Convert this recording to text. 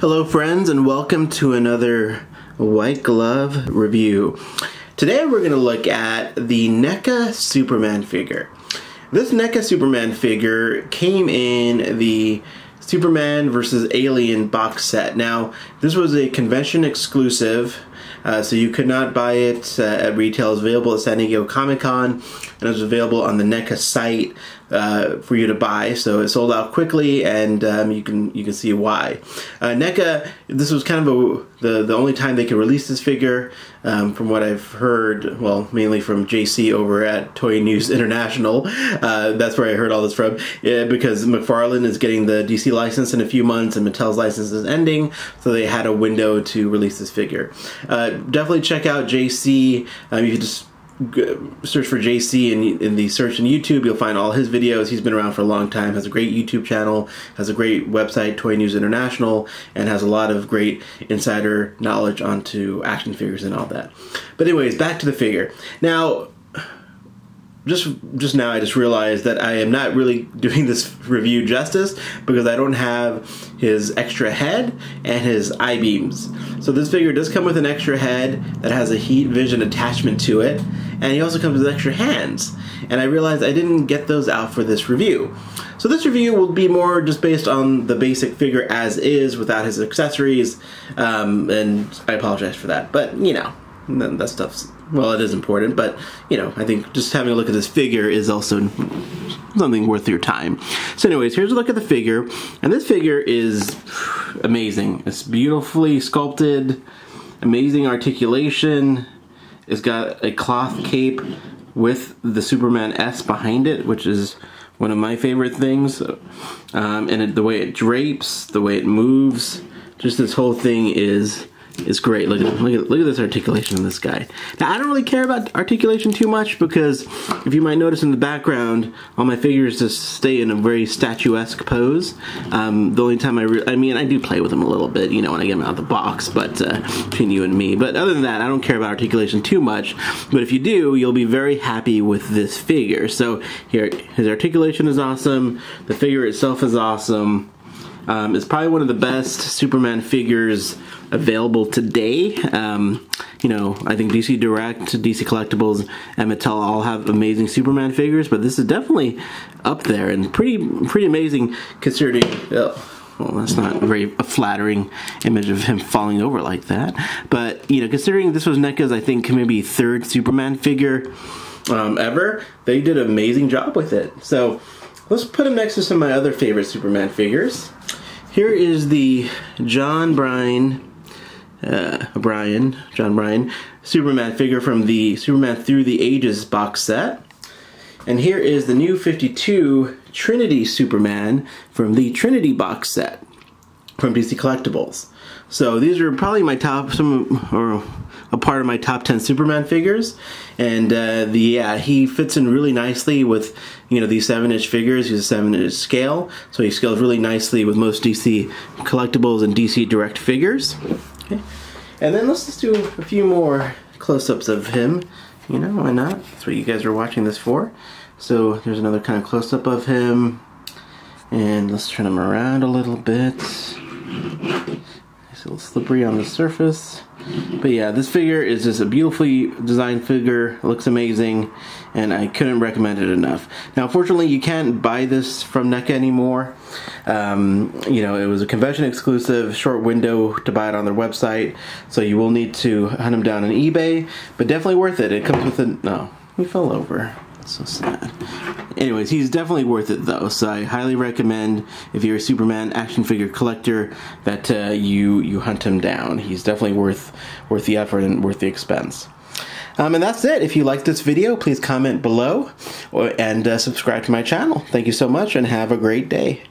Hello friends and welcome to another White Glove review. Today we're going to look at the NECA Superman figure. This NECA Superman figure came in the Superman versus Alien box set. Now, this was a convention exclusive, uh, so you could not buy it uh, at retail. It's available at San Diego Comic Con, and it was available on the NECA site uh, for you to buy. So it sold out quickly, and um, you can you can see why. Uh, NECA, this was kind of a, the the only time they could release this figure. Um, from what I've heard, well, mainly from JC over at Toy News International. Uh, that's where I heard all this from, yeah, because McFarlane is getting the DC license in a few months, and Mattel's license is ending, so they had a window to release this figure. Uh, definitely check out JC. Um, you can just search for JC in, in the search in YouTube. You'll find all his videos. He's been around for a long time, has a great YouTube channel, has a great website, Toy News International, and has a lot of great insider knowledge onto action figures and all that. But anyways, back to the figure. Now, just just now I just realized that I am not really doing this review justice because I don't have his extra head and his eye beams. So this figure does come with an extra head that has a heat vision attachment to it, and he also comes with extra hands. And I realized I didn't get those out for this review. So this review will be more just based on the basic figure as is without his accessories, um, and I apologize for that. But you know, that stuff's well, it is important, but you know, I think just having a look at this figure is also something worth your time. So, anyways, here's a look at the figure, and this figure is amazing. It's beautifully sculpted, amazing articulation. It's got a cloth cape with the Superman S behind it, which is one of my favorite things. Um, and it, the way it drapes, the way it moves, just this whole thing is is great. Look at look at look at this articulation of this guy. Now I don't really care about articulation too much because if you might notice in the background, all my figures just stay in a very statuesque pose. Um, the only time I I mean I do play with them a little bit, you know, when I get them out of the box, but uh, between you and me. But other than that, I don't care about articulation too much. But if you do, you'll be very happy with this figure. So here, his articulation is awesome. The figure itself is awesome. Um, it's probably one of the best Superman figures available today. Um, you know, I think DC Direct, DC Collectibles, and Mattel all have amazing Superman figures, but this is definitely up there and pretty pretty amazing considering. Uh, well, that's not a very flattering image of him falling over like that. But you know, considering this was NECA's, I think maybe third Superman figure um, ever, they did an amazing job with it. So let's put him next to some of my other favorite Superman figures. Here is the John Bryan, uh, Brian, John Bryan, Superman figure from the Superman Through the Ages box set. And here is the new 52 Trinity Superman from the Trinity box set from DC Collectibles. So these are probably my top, some or a part of my top 10 Superman figures. And uh, the yeah, he fits in really nicely with you know these seven inch figures. He's a seven inch scale, so he scales really nicely with most DC collectibles and DC Direct figures. Okay. And then let's just do a few more close-ups of him. You know, why not? That's what you guys are watching this for. So there's another kind of close-up of him. And let's turn him around a little bit. It's a little slippery on the surface. But yeah, this figure is just a beautifully designed figure. Looks amazing, and I couldn't recommend it enough. Now, unfortunately, you can't buy this from NECA anymore. Um, you know, it was a convention exclusive, short window to buy it on their website, so you will need to hunt them down on eBay, but definitely worth it. It comes with a... No, he fell over. So sad. Anyways, he's definitely worth it though. So I highly recommend if you're a Superman action figure collector that uh, you you hunt him down. He's definitely worth worth the effort and worth the expense. Um, and that's it. If you like this video, please comment below or, and uh, subscribe to my channel. Thank you so much and have a great day.